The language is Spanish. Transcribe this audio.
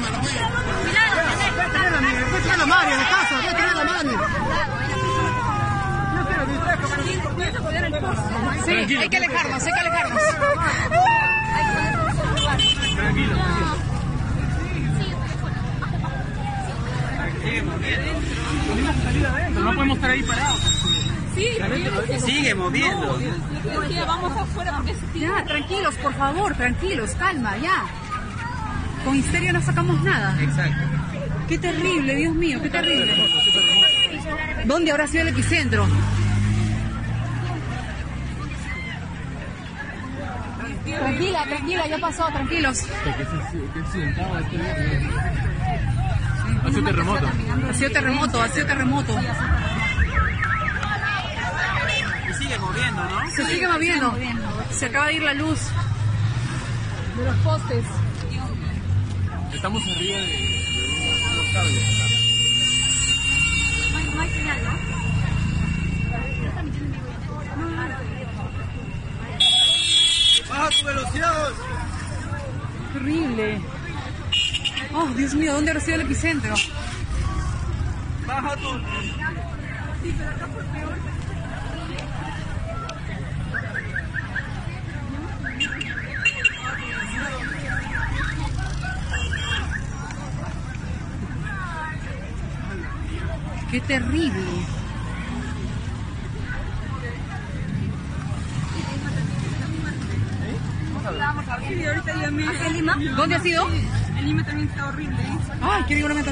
cámara, güey. A Mari a la casa, a Mari. Sí, hay que alejarnos, hay que alejarnos. No podemos estar ahí parados. Sigue moviendo. Vamos afuera porque Ya, tranquilos, por favor, tranquilos, calma, ya. Con histeria no sacamos nada. Exacto. Qué terrible, Dios mío, qué terrible. ¿Dónde habrá sido el epicentro? Tranquila, tranquila, ya pasó, tranquilos. Ha sido terremoto. Ha sido terremoto, ha sido terremoto. Y sigue moviendo, ¿no? Se sigue moviendo. Se acaba de ir la luz de los postes. Estamos arriba de, de los cables. Baja tu velocidad. Horrible. Oh, Dios mío, ¿dónde habrá sido el epicentro? Baja tu. Qué terrible. Sí, ahorita a Lima. ¿Dónde ha sido? En Lima también está horrible. Ay, quiero ir a